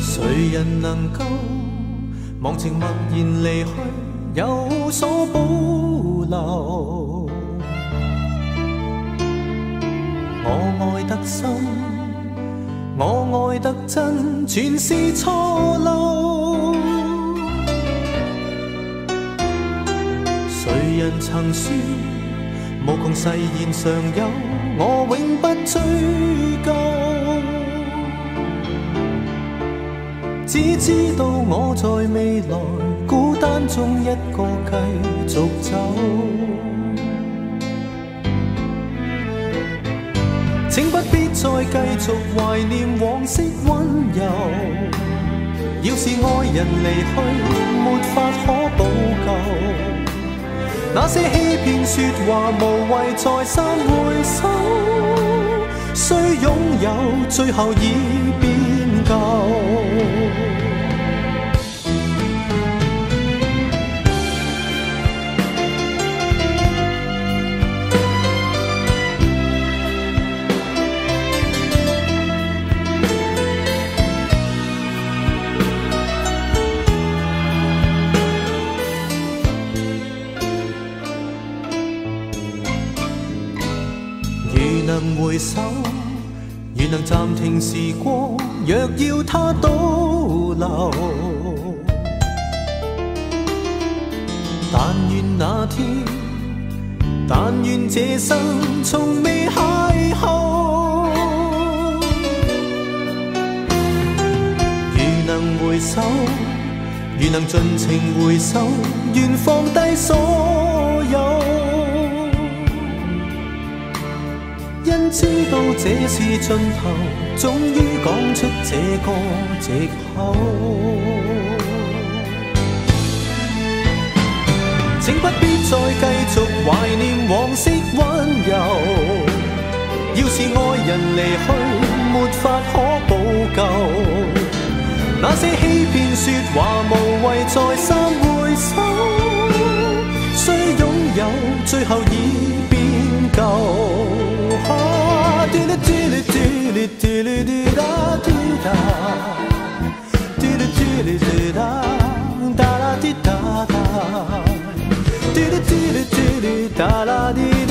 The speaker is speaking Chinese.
谁人能够忘情默然离去，有所保留？我爱得深，我爱得真，全是错漏。谁人曾说无穷誓言常有，我永不追究。只知道我在未来孤单中一个继续走。请不必再继续怀念往昔温柔。要是爱人离去，没法可补。那些欺骗说话，无谓再三回首。虽拥有，最后已变旧。能回首，如能暂停时光，若要它倒流，但愿那天，但愿这生从未邂逅。如能回首，如能尽情回首，愿放低所 知道这是尽头，终于讲出这个藉口。请不必再继续怀念往昔温柔。要是爱人离去，没法可补救。那些欺骗说话，无谓再三回首。虽拥有，最後已ティルティルタラディ